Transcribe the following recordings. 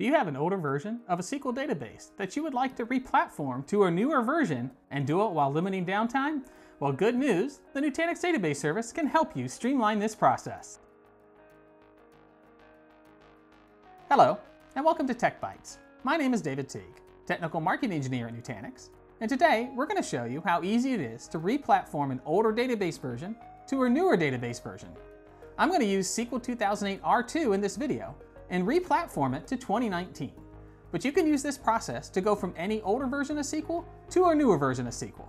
Do you have an older version of a SQL database that you would like to replatform to a newer version and do it while limiting downtime? Well, good news, the Nutanix Database Service can help you streamline this process. Hello, and welcome to Tech Bytes. My name is David Teague, Technical Marketing Engineer at Nutanix, and today we're going to show you how easy it is to replatform an older database version to a newer database version. I'm going to use SQL 2008 R2 in this video and re-platform it to 2019. But you can use this process to go from any older version of SQL to a newer version of SQL.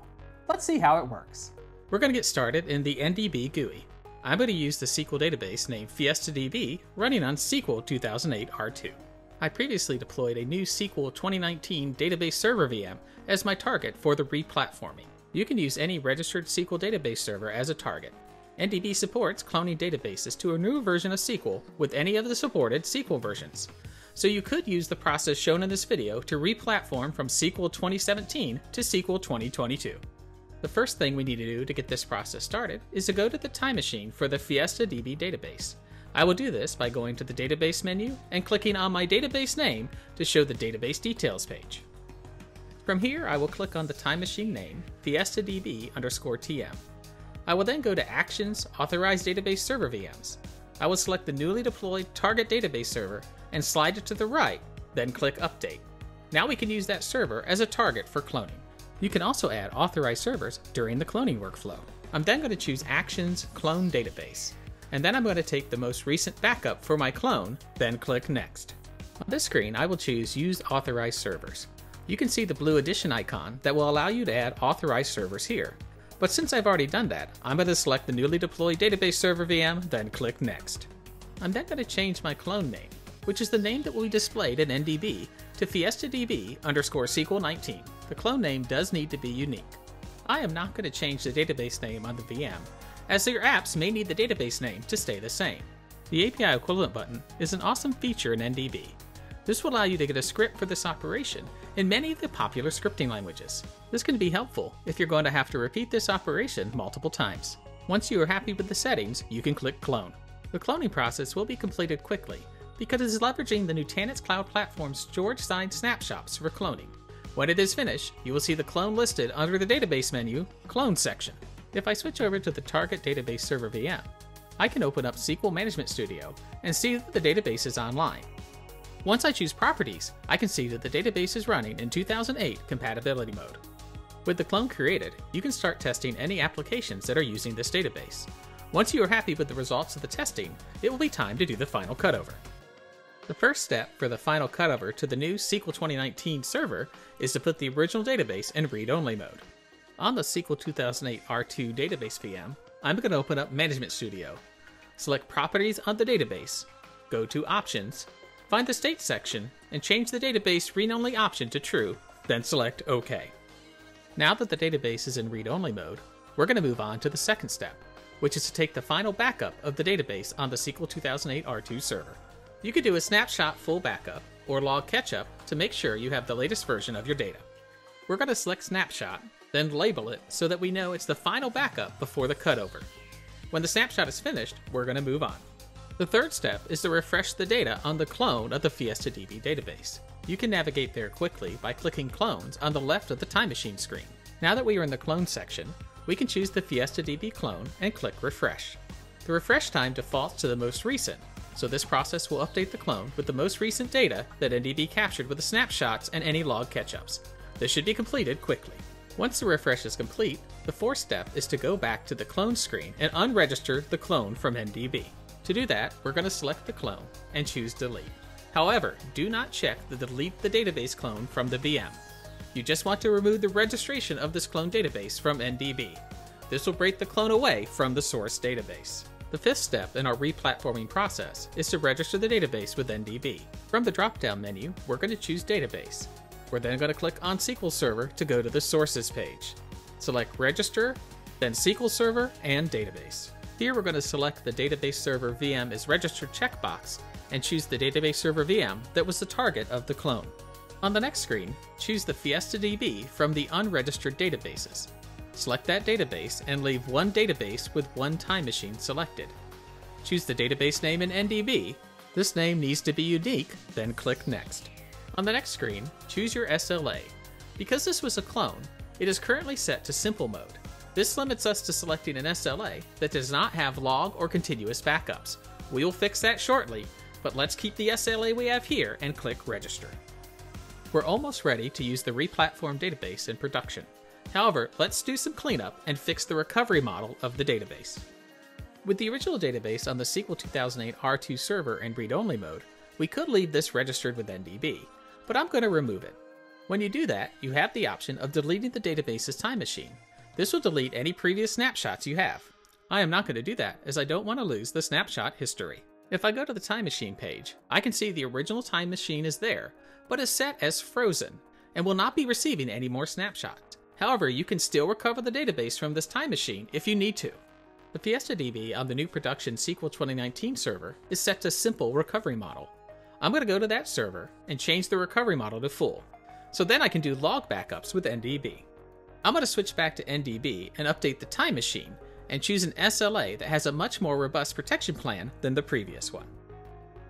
Let's see how it works. We're going to get started in the NDB GUI. I'm going to use the SQL database named FiestaDB running on SQL 2008 R2. I previously deployed a new SQL 2019 database server VM as my target for the replatforming. You can use any registered SQL database server as a target, NDB supports cloning databases to a new version of SQL with any of the supported SQL versions. So you could use the process shown in this video to replatform from SQL 2017 to SQL 2022. The first thing we need to do to get this process started is to go to the time machine for the Fiesta DB database. I will do this by going to the database menu and clicking on my database name to show the database details page. From here, I will click on the time machine name, FiestaDB underscore TM, I will then go to Actions, Authorized Database Server VMs. I will select the newly deployed target database server and slide it to the right, then click Update. Now we can use that server as a target for cloning. You can also add authorized servers during the cloning workflow. I'm then going to choose Actions Clone Database, and then I'm going to take the most recent backup for my clone, then click Next. On this screen, I will choose Use Authorized Servers. You can see the blue addition icon that will allow you to add authorized servers here. But since I've already done that, I'm going to select the newly deployed database server VM, then click Next. I'm then going to change my clone name, which is the name that will be displayed in NDB, to FiestaDB underscore SQL 19. The clone name does need to be unique. I am not going to change the database name on the VM, as your apps may need the database name to stay the same. The API equivalent button is an awesome feature in NDB. This will allow you to get a script for this operation in many of the popular scripting languages. This can be helpful if you're going to have to repeat this operation multiple times. Once you are happy with the settings, you can click Clone. The cloning process will be completed quickly because it is leveraging the Nutanix Cloud Platform's storage-side snapshots for cloning. When it is finished, you will see the clone listed under the database menu, Clone section. If I switch over to the target database server VM, I can open up SQL Management Studio and see that the database is online. Once I choose Properties, I can see that the database is running in 2008 compatibility mode. With the clone created, you can start testing any applications that are using this database. Once you are happy with the results of the testing, it will be time to do the final cutover. The first step for the final cutover to the new SQL 2019 server is to put the original database in read-only mode. On the SQL 2008 R2 database VM, I'm going to open up Management Studio. Select Properties on the database, go to Options, Find the State section and change the database read-only option to true, then select OK. Now that the database is in read-only mode, we're going to move on to the second step, which is to take the final backup of the database on the SQL 2008 R2 server. You could do a snapshot full backup or log catch-up to make sure you have the latest version of your data. We're going to select snapshot, then label it so that we know it's the final backup before the cutover. When the snapshot is finished, we're going to move on. The third step is to refresh the data on the clone of the FiestaDB database. You can navigate there quickly by clicking Clones on the left of the Time Machine screen. Now that we are in the Clone section, we can choose the FiestaDB clone and click Refresh. The refresh time defaults to the most recent, so this process will update the clone with the most recent data that NDB captured with the snapshots and any log catch-ups. This should be completed quickly. Once the refresh is complete, the fourth step is to go back to the clone screen and unregister the clone from NDB. To do that, we're going to select the clone and choose delete. However, do not check the delete the database clone from the VM. You just want to remove the registration of this clone database from NDB. This will break the clone away from the source database. The fifth step in our replatforming process is to register the database with NDB. From the drop-down menu, we're going to choose Database. We're then going to click on SQL Server to go to the Sources page. Select Register, then SQL Server and Database. Here we're going to select the database server VM is registered checkbox and choose the database server VM that was the target of the clone. On the next screen, choose the FiestaDB from the unregistered databases. Select that database and leave one database with one time machine selected. Choose the database name in NDB, This name needs to be unique, then click Next. On the next screen, choose your SLA. Because this was a clone, it is currently set to Simple Mode. This limits us to selecting an SLA that does not have log or continuous backups. We will fix that shortly, but let's keep the SLA we have here and click Register. We're almost ready to use the replatform database in production. However, let's do some cleanup and fix the recovery model of the database. With the original database on the SQL 2008 R2 server in read-only mode, we could leave this registered with NDB, but I'm going to remove it. When you do that, you have the option of deleting the database's time machine. This will delete any previous snapshots you have. I am not going to do that, as I don't want to lose the snapshot history. If I go to the time machine page, I can see the original time machine is there, but is set as frozen, and will not be receiving any more snapshots. However, you can still recover the database from this time machine if you need to. The Fiesta DB on the new production SQL 2019 server is set to Simple Recovery Model. I'm going to go to that server and change the recovery model to full, so then I can do log backups with NDB. I'm going to switch back to NDB and update the time machine and choose an SLA that has a much more robust protection plan than the previous one.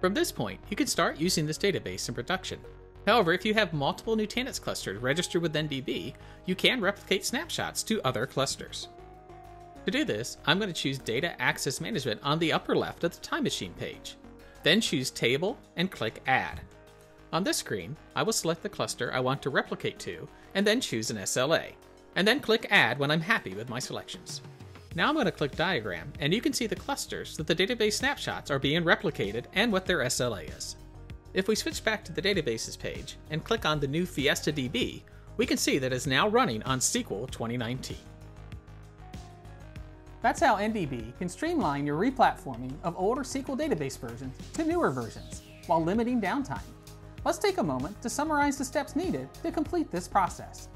From this point, you can start using this database in production. However, if you have multiple Nutanix clusters registered with NDB, you can replicate snapshots to other clusters. To do this, I'm going to choose Data Access Management on the upper left of the Time Machine page. Then choose Table and click Add. On this screen, I will select the cluster I want to replicate to, and then choose an SLA, and then click Add when I'm happy with my selections. Now I'm going to click Diagram, and you can see the clusters that the database snapshots are being replicated and what their SLA is. If we switch back to the Databases page and click on the new Fiesta DB, we can see that it's now running on SQL 2019. That's how NDB can streamline your replatforming of older SQL database versions to newer versions, while limiting downtime. Let's take a moment to summarize the steps needed to complete this process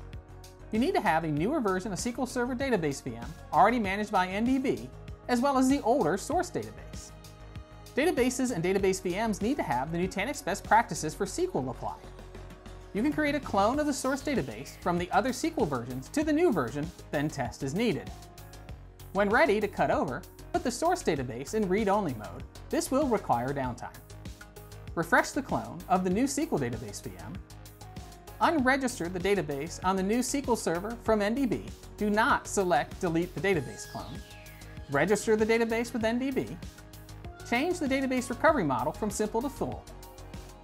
you need to have a newer version of SQL Server Database VM already managed by NDB, as well as the older source database. Databases and database VMs need to have the Nutanix best practices for SQL applied. You can create a clone of the source database from the other SQL versions to the new version, then test as needed. When ready to cut over, put the source database in read-only mode. This will require downtime. Refresh the clone of the new SQL database VM unregister the database on the new SQL server from NDB. Do not select Delete the database clone. Register the database with NDB. Change the database recovery model from simple to full.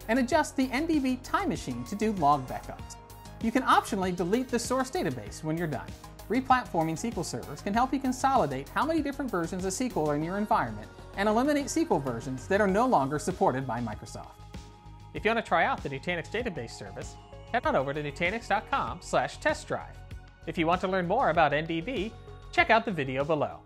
And adjust the NDB time machine to do log backups. You can optionally delete the source database when you're done. Replatforming SQL servers can help you consolidate how many different versions of SQL are in your environment and eliminate SQL versions that are no longer supported by Microsoft. If you want to try out the Nutanix database service, head on over to nutanix.com slash test drive. If you want to learn more about NDB, check out the video below.